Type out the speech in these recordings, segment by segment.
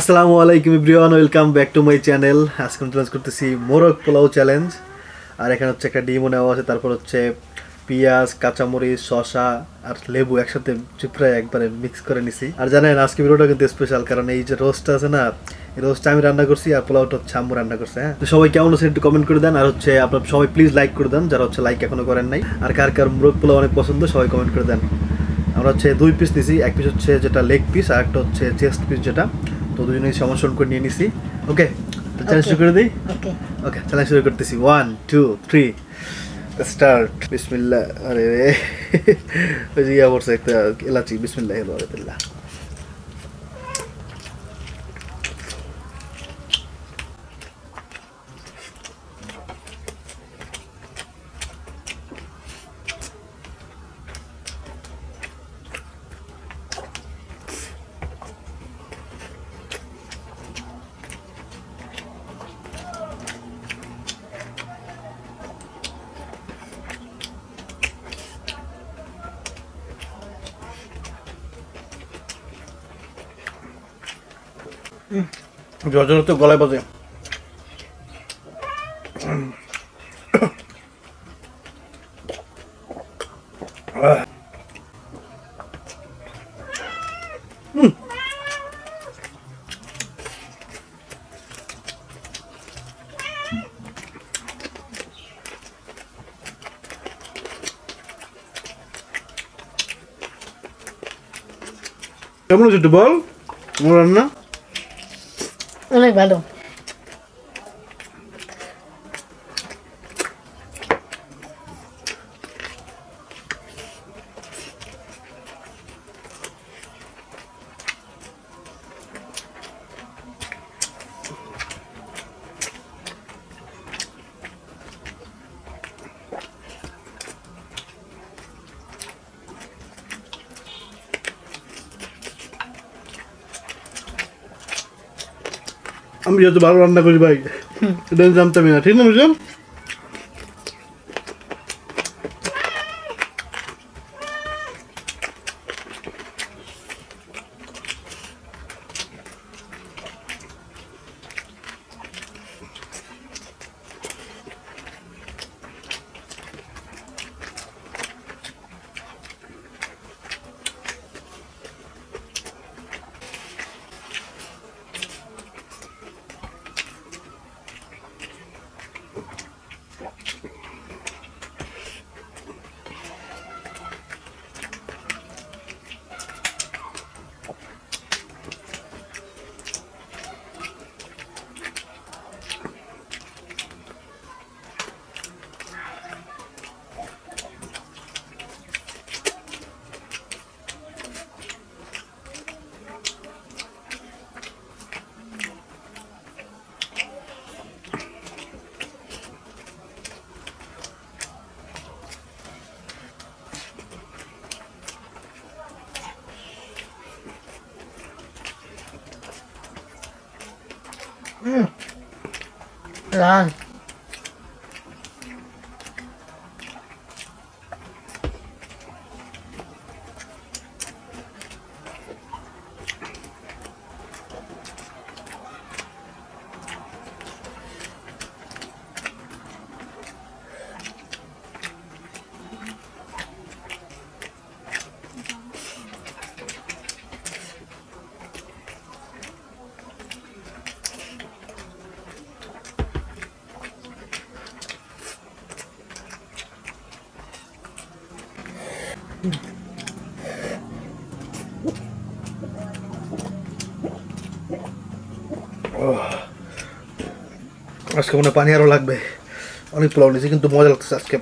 আসসালামু আলাইকুম everyone, welcome back to my channel. আজকে আমি চ্যালেঞ্জ করতেছি মোরগ পোলাও চ্যালেঞ্জ আর এখানে হচ্ছে একটা ডিমও নেওয়া আছে, তারপর হচ্ছে পেঁয়াজ, কাঁচামরিচ, শসা আর লেবু একসাথে চিপড়ায় একবারে মিক্স করে নিছি। আর জানেন, আজকে ভিডিওটা কিন্তু স্পেশাল কারণ এই যে রোস্টটা আছে না, এই রোস্টটা আমি রান্না করছি আর পোলাওটা হচ্ছে আম্মু রান্না করছে হ্যাঁ? তো সবাই কেমন আছে একটু কমেন্ট করে দেন, আর হচ্ছে আপনার সবাই প্লিজ লাইক করে দেন, যারা হচ্ছে লাইক এখনও করেন নাই। আর কার কার মোরগ পোলাও অনেক পছন্দ, সবাই কমেন্ট করে দেন। আমরা হচ্ছে দুই পিস নিছি, এক পিস হচ্ছে যেটা লেগ পিস আর একটা হচ্ছে চেস্ট পিস যেটা। দুজনেই সমর্ষণ করে নিয়ে নিছি। ওকে তো চ্যালেঞ্জ শুরু করে দিই? ওকে ওকে চ্যালেঞ্জ শুরু করতেছি। ওয়ান টু থ্রি স্টার্ট বিসমিল্লাহ আরে রে। ওই যে ইয়া পড়ছে একটা এলাচি। বিসমিল্লাহ রহমতুল্লাহ জর্জর তো গলায় বাজে। কেমন হচ্ছে একটু বল? আমার রান্না? অনেক ভালো আমি যত ভালো রান্না করি ভাই এটা জানতামই না। ঠিক না বুঝলাম 嗯，来。আজকে মনে পানি আরও লাগবে। অনেক পোলাও নিয়েছি কিন্তু মজা লাগতেছে আজকে।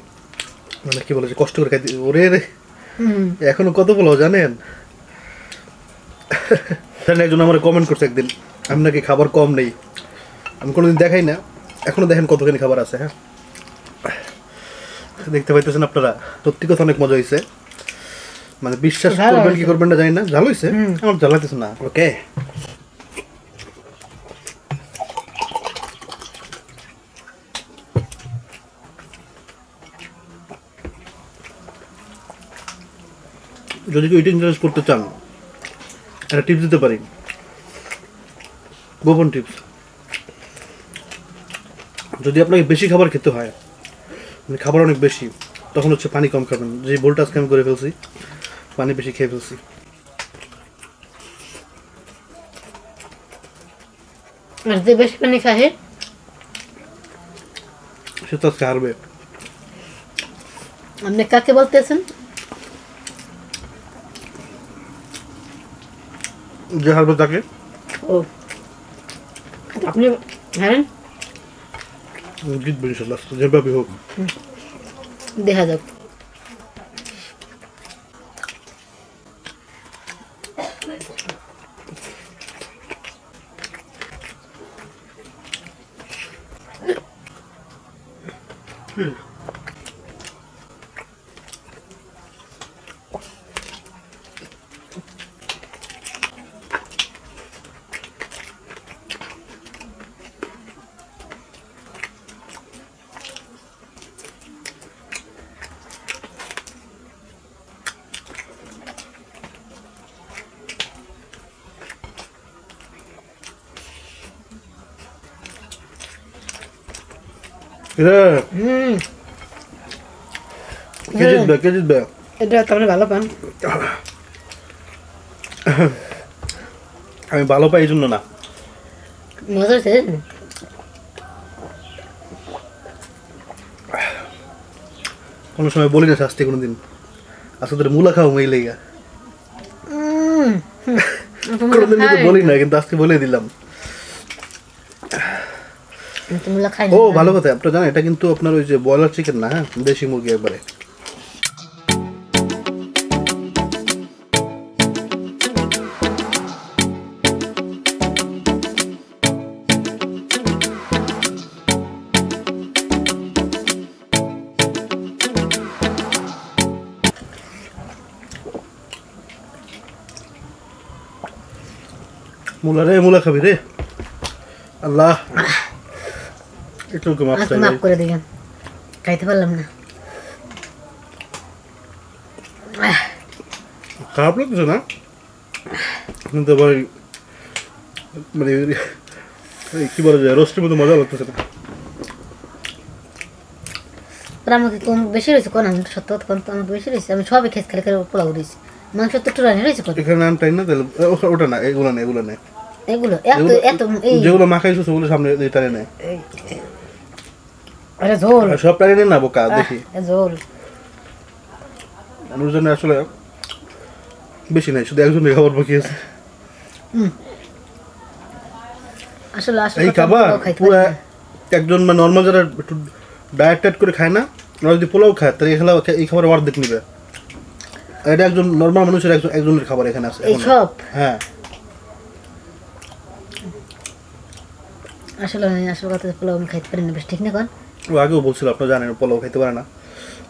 মানে কি বলেছে কষ্ট করে খাইতে ওরে রে। এখনও কত পোলাও জানেন? জানেন একজন আমার কমেন্ট করছে একদিন। আমি নাকি খাবার কম নেই। আমি কোনোদিন দেখাই না। এখনও দেখেন কতখানি খাবার আছে হ্যাঁ? দেখতে পাইতেছেন আপনারা। সত্যি কথা অনেক মজা হয়েছে মানে বিশ্বাস করবেন কি করবেন না জানি না। ভালো হয়েছে। আমার জ্বালাইতেছে না। ওকে যদি কেউ ইটিং চ্যালেঞ্জ করতে চান একটা টিপস দিতে পারি। গোপন টিপস যদি আপনাকে বেশি খাবার খেতে হয় মানে খাবার অনেক বেশি তখন হচ্ছে পানি কম খাবেন। যে বোলটা আজকে আমি করে ফেলছি পানি বেশি খেয়ে ফেলছি। আর যে বেশি পানি সে তো আজকে হারবে। আপনি কাকে বলতেছেন? যে হারবে তাকে? ও। আপনি হারেন? জিতবে ইনশাল্লাহ যেভাবে হোক। দেখা যাক। হুম। কে জিতবে কে জিতবে এটা তো ভালো পান আমি ভালো পাই এই জন্য না। মজা কোনো সময় বলি না শাস্তি কোনোদিন। আসলে মুলা খাও মই লেগা কোনোদিন বলি না কিন্তু আজকে বলে দিলাম। ও ভালো কথা আপনার জানেন এটা কিন্তু আপনার ওই যে ব্রয়লার চিকেন না হ্যাঁ? দেশি মুরগি একবারে। মুলা রে মুলা খাবি রে। আল্লাহ। একটু আজকে চাই মাফ করে দিবেন। খাইতে পারলাম না। খারাপ লাগছে না? কিন্তু আবার মানে কি বলা যায় রোস্টের মতো মজা লাগতেছে না। আমাকে কম বেশি রয়েছে কোন আমি সত্য কথা কোন তো আমাকে বেশি রয়েছে। আমি সবই খেয়ে খালি খালি পোলাও রয়েছে মাংস তো একটু রানি রয়েছে কত এখানে না তাহলে ওটা না এগুলো না এগুলো নেই এগুলো এত এত যেগুলো মাখাইছো সেগুলো সামনে আরে ঝোল সব টানে নেয় না বোকা দেখি। ঝোল আসলে বেশি নাই শুধু একজনের খাবার বাকি আছে। আসলে আসলে এই খাবার পুরা না। একজন মানে নর্মাল যারা ডায়েট টাইট করে খায় না ওরা যদি পোলাও খায় তাহলে এই খাবার এই খাবার অর্ধেক নিবে। এটা একজন নর্মাল মানুষের একজন একজনের খাবার এখানে আছে এই সব? হ্যাঁ। আসলে আমি আসলে কথা পোলাও আমি খাইতে পারি না বেশ ঠিক না কোন? ও আগেও বলছিল আপনারা জানেন পোলাও খাইতে পারে না।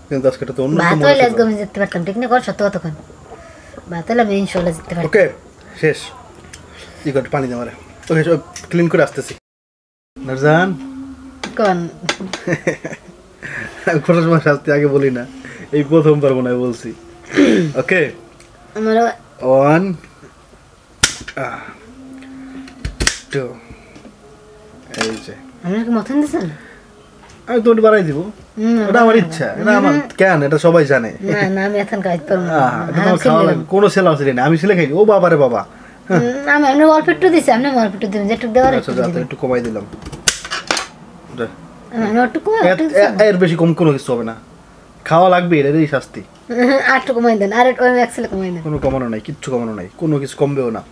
কিন্তু আজকে তো অন্য ভাত হইলে আজকে আমি যেতে পারতাম ঠিক না কোন? সত্য কথা কোন? ভাত হইলে আমি ইনশাল্লাহ যেতে পারতাম। ওকে শেষ। ই করে পানি দেওয়ারে ওকে সব ক্লিন করে আসতেছি। নারজান? কোন? কোনো সময় শাস্তি আগে বলি না এই প্রথমবার মনে হয় বলছি। ওকে। আমার ওয়ান টু এই যে আপনি মতন দিছেন আমি তোমাকে বাড়াই দিব। এটা আমার ইচ্ছা এটা আমার কেন? এটা সবাই জানে। না না আমি এখন খাইতে পারব না। এটা তোমার খাওয়া লাগে কোনো সেলা আছে না আমি ছেলে খাই ও বাবা। বাবা হুম, আমি অল্প একটু দিছি আপনি অল্প একটু দিবেন যেটুকু দেওয়ার আচ্ছা একটু কমাই দিলাম। এর- বেশি কম কোনো কিছু হবে না। খাওয়া লাগবে এটারই শাস্তি। কমাই দেন আর একটু আমি একসাথে কমাই দেন। কোনো কমানো নাই কিচ্ছু কমানো নাই কোনো কিছু কমবেও না।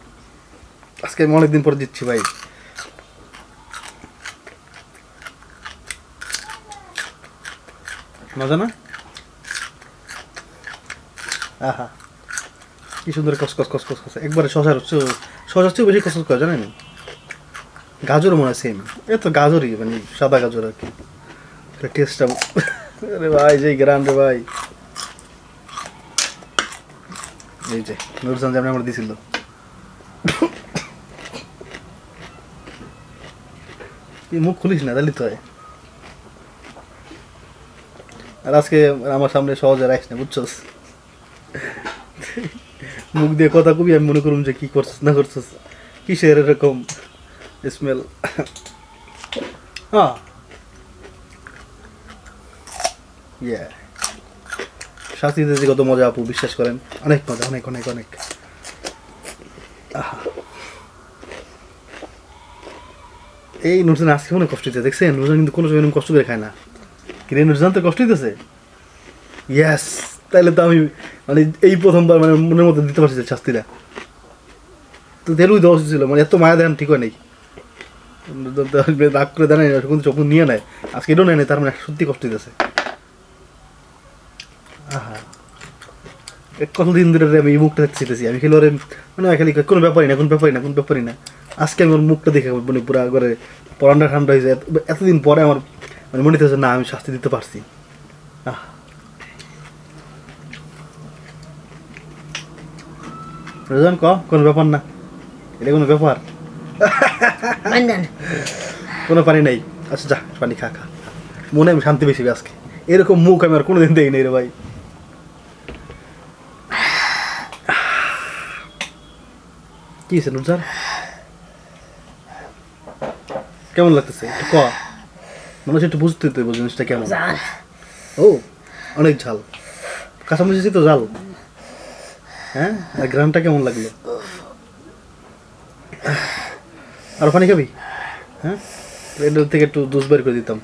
আজকে আমি অনেকদিন পরে দিচ্ছি ভাই। মজা না? আহা। কি সুন্দর কস কস কস একবারে শশার শশার চেয়েও বেশি কস কস করে, জানেন? গাজর মনে হয় সেম এ তো গাজরই মানে সাদা গাজর আর কি। টেস্টটা আরে ভাই যে গ্রাম রে ভাই। এই যে, নুরজান যেমন আমার দিছিল। মুখ খুলিস না, তাহলে তো হয়। আর আজকে আমার সামনে সহজে রাখিস না, বুঝছস? মুখ দিয়ে কথা কবি, আমি মনে করুম যে কি করছিস, না করছিস। কিসের এরকম স্মেল হ্যাঁ। ইয়ে শাস্তি কত মজা আপু, বিশ্বাস করেন? অনেক মজা, অনেক অনেক অনেক। এই নুরজান আজকে অনেক কষ্ট দিতে দেখছেন? নুরজান কিন্তু কোনো সময় কষ্ট করে খায় না। কিরে নুরজান তো কষ্ট দিতেছে ইয়েস তাহলে তো আমি মানে এই প্রথমবার মানে মনের মধ্যে দিতে পারছি শাস্তিটা। তো দেরুই দেওয়া ছিল মানে এত মায়া দেন ঠিক হয় নাই। রাগ করে দেয় না কিন্তু চোখ নিয়ে নেয়। আজকে এটাও নেয় তার মানে সত্যি কষ্ট দিতেছে আহা। এ কতদিন ধরে আমি এই মুখটা দেখতে চাইতেছি, আমি খালি ওরে মানে খালি কোনো ব্যাপারই না, কোনো ব্যাপারই না, কোনো ব্যাপারই না। আজকে আমি ওর মুখটা দেখে মানে পুরো করে পরানটা ঠান্ডা হয়েছে এত- এতদিন পরে আমার মানে মনে হচ্ছে না আমি শাস্তি দিতে পারছি। আহ। রেজন ক কোনো ব্যাপার না। এটা কোনো ব্যাপার? কোনো পানি নাই। আচ্ছা যা পানি খা খা। মনে আমি শান্তি বেশি আজকে। এরকম মুখ আমি আর কোনোদিন দেখি নাই রে ভাই। কি হয়েছে নুরজান কেমন লাগতেছে? একটু ক। মানুষ একটু বুঝতে তো জিনিসটা কেমন। ও অনেক ঝাল। কাঁচামরিচি তো ঝাল। হ্যাঁ? আর গ্রামটা কেমন লাগল? আর পানি খাবি? হ্যাঁ? এটার থেকে একটু দুষ বের করে দিতাম।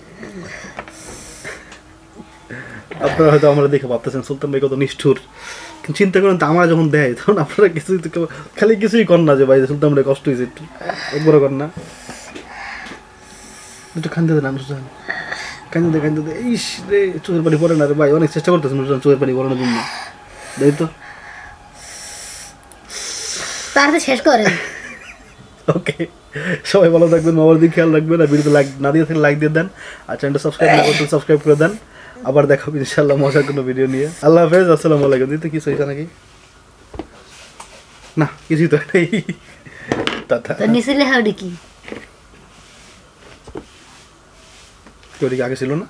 আপনারা হয়তো আমরা দেখে ভাবতেছেন সুলতান ভাই কত নিষ্ঠুর। কিন্তু চিন্তা করেন তো আমরা যখন দেয় তখন আপনারা কিছুই তো খালি কিছুই কর না যে ভাই সুলতান ভাই কষ্ট হয়েছে একটু। একবারও কর না। একটু খান্দে দেন নুরজান কান্দে দে কান্দে দে ইস রে চোখের পানি পড়ে না রে ভাই অনেক চেষ্টা করতেছে নুরজান চোখের পানি পড়ানোর জন্য। দেখ তো। তাড়াতাড়ি শেষ করেন। ওকে সবাই ভালো থাকবেন মোবাইল খেয়াল রাখবেন আর ভিডিওতে লাইক না দিয়ে থাকলে লাইক দিয়ে দেন আর চ্যানেলটা সাবস্ক্রাইব না করতে সাবস্ক্রাইব করে দেন। আবার দেখাবো ইনশাল্লাহ মজার কোনো ভিডিও নিয়ে। আল্লাহ হাফেজ আসসালামু আলাইকুম। দিতে কিছু হয়েছে নাকি? না কিছুই তো নেই। টাটা। তো নিচে লেখা কি? και ωραία.